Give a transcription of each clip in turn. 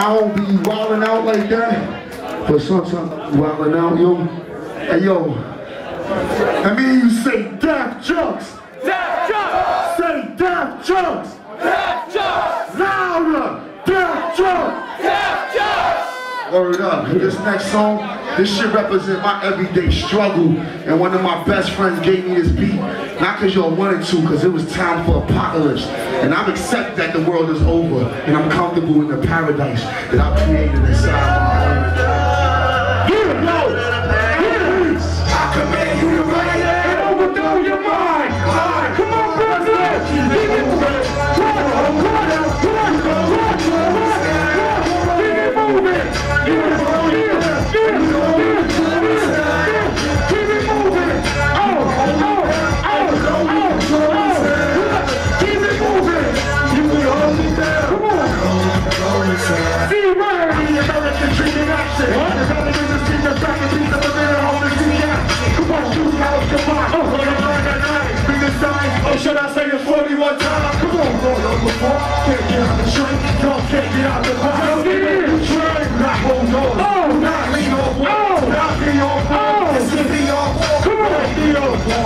I don't be wilding out like that. But sometimes wilding out, yo. Hey, yo. I mean, you say death jokes. Death Jokes! Say death jokes. Death Jokes! Louder. Death jokes. Death Jokes! Word up. This next song, this shit represent my everyday struggle. And one of my best friends gave me this beat. Not because y'all wanted to, because it was time for apocalypse. And I've accepted that the world is over. And I'm comfortable in the paradise that I've created inside my See right in the American dream in action!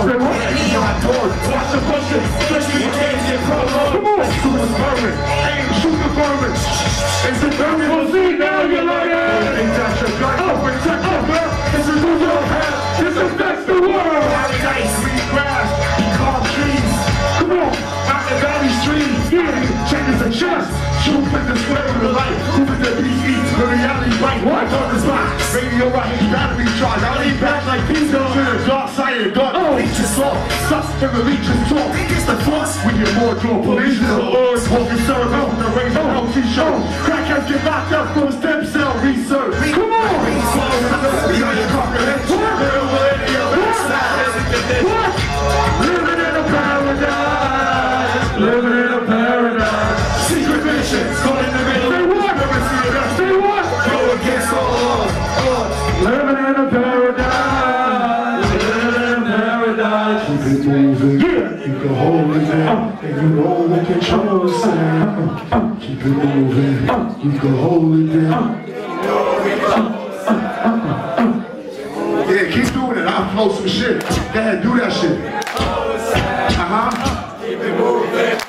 Board. Watch the bushes, especially when they get prolonged. Come on, shoot the burning, aim, shoot the burning. It's the burning, we'll see now, you're like, ain't that your gun? Oh, protect your gun, this is who you have, this affects the world. Paradise, we grass, we carve trees. Come on, Mountain Valley Street, yeah, changes the chest. Truth with the square of the light, who the beast eats, the reality right, what on the spot. Radio right, battery charge, I'll eat back like pizza. To the dark side of the dark, is sus and the talk. It's the force, we get more police is the lord. Walking cerebral with the razor, no t-shirt. Crackheads get locked up paradise. Keep it moving. Yeah. You can hold it down, and you know the control sound. Keep it moving. You can hold it down. Yeah, keep doing it. I'll flow some shit. Ahead, do that shit. Uh-huh. Keep it moving.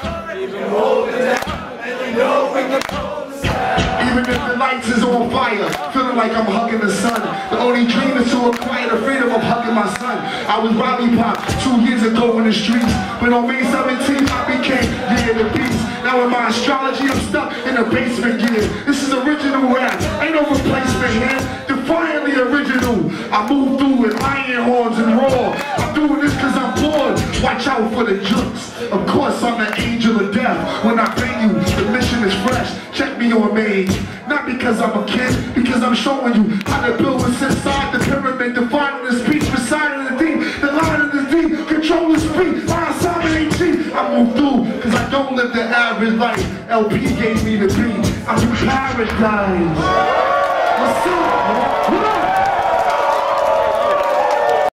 Even if the lights is on fire, feeling like I'm hugging the sun. The only dream is to acquire the freedom my son. I was Robbie Pop two years ago in the streets, but on May 17th I became Year of the Beast. Now in my astrology, I'm stuck in the basement gear. This is original rap, ain't no replacement here. Defiantly original. I move through with iron horns and roar. I'm doing this cause I'm bored. Watch out for the jokes. Of course I'm an May. Not because I'm a kid, because I'm showing you how to build what's inside the pyramid. Defining the speech, reciting the theme, The line of the deep, control the speed. My assignment ain't. I move through, cause I don't live the average life. LP gave me the beat. I'm in paradise.